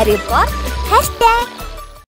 हरीब Kaur hash